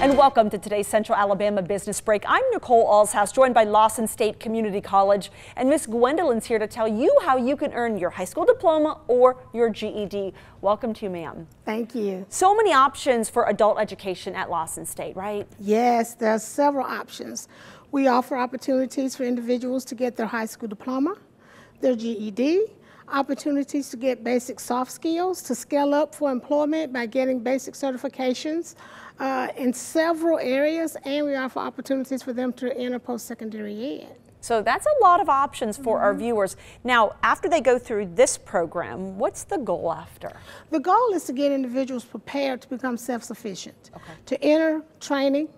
And welcome to today's Central Alabama Business Break. I'm Nicole Allshouse, joined by Lawson State Community College. And Miss Gwendolyn's here to tell you how you can earn your high school diploma or your GED. Welcome to you, ma'am. Thank you. So many options for adult education at Lawson State, right? Yes, there are several options. We offer opportunities for individuals to get their high school diploma, their GED, opportunities to get basic soft skills, to scale up for employment by getting basic certifications uh, in several areas, and we offer opportunities for them to enter post-secondary ed. So that's a lot of options for mm -hmm. our mm-hmm. viewers. Now, after they go through this program, what's the goal after? The goal is to get individuals prepared to become self-sufficient, okay. to enter training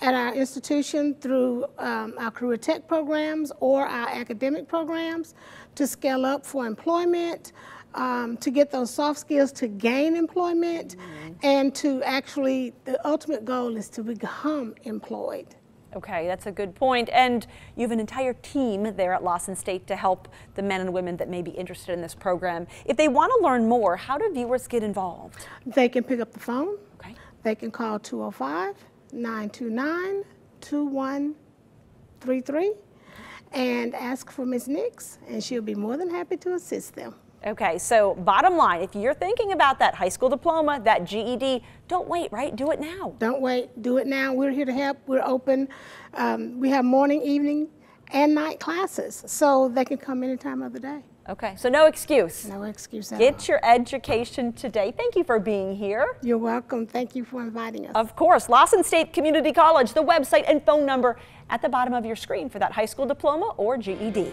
at our institution through um, our career tech programs or our academic programs, to scale up for employment, um, to get those soft skills to gain employment, mm -hmm. and to actually, the ultimate goal is to become employed. Okay, that's a good point. And you have an entire team there at Lawson State to help the men and women that may be interested in this program. If they want to learn more, how do viewers get involved? They can pick up the phone. Okay. They can call 205 929 2133 and ask for Ms. Nix, and she'll be more than happy to assist them. Okay, so bottom line, if you're thinking about that high school diploma, that GED, don't wait, right? Do it now. Don't wait. Do it now. We're here to help. We're open. Um, we have morning, evening, and night classes, so they can come any time of the day. Okay, so no excuse. No excuse Get all. your education today. Thank you for being here. You're welcome. Thank you for inviting us. Of course. Lawson State Community College, the website and phone number at the bottom of your screen for that high school diploma or GED.